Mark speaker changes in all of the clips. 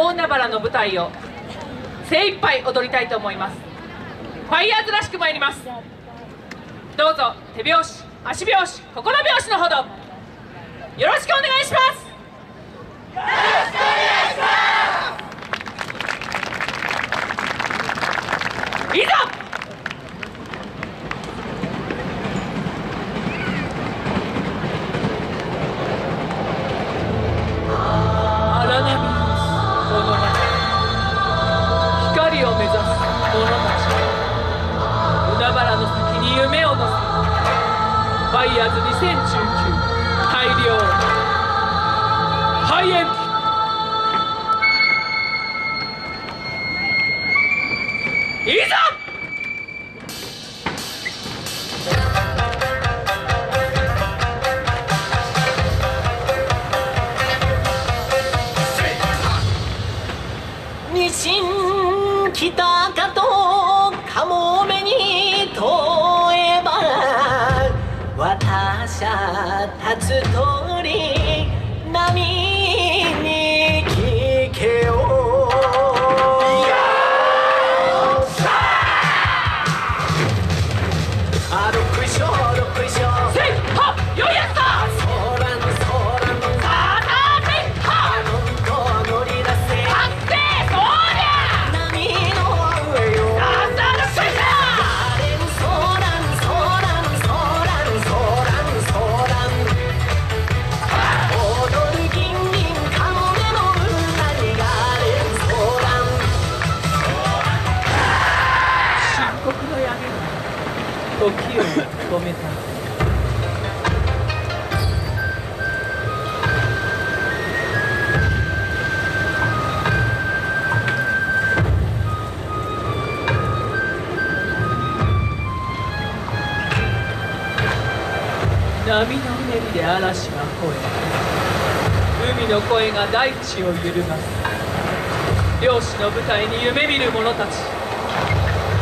Speaker 1: 大海原の舞台を精一杯踊りたいと思います。ファイヤーズらしく参ります。どうぞ手拍子足拍子心拍子のほど。よろしくお願いします。たち海原の先に夢を乗せファイヤーズ2019
Speaker 2: ずっ。
Speaker 1: 時を止めた。波のうねりで嵐が吠え海の声が大地を揺るがす。漁師の舞台に夢見る者たち。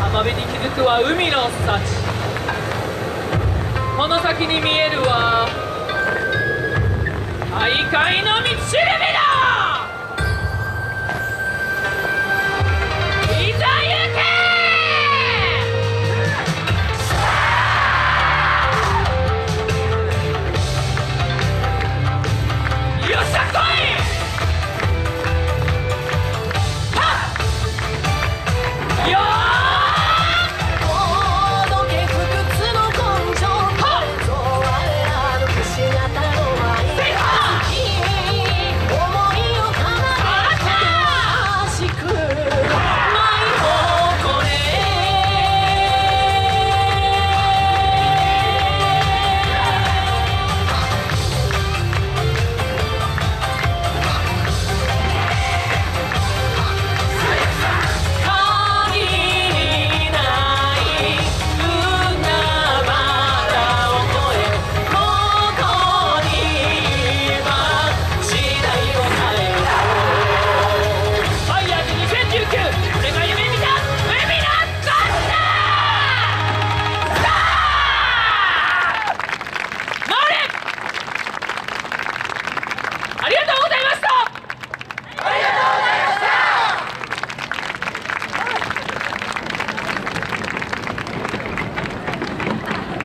Speaker 1: 浜辺に気づくは海の幸。この先に見えるわ。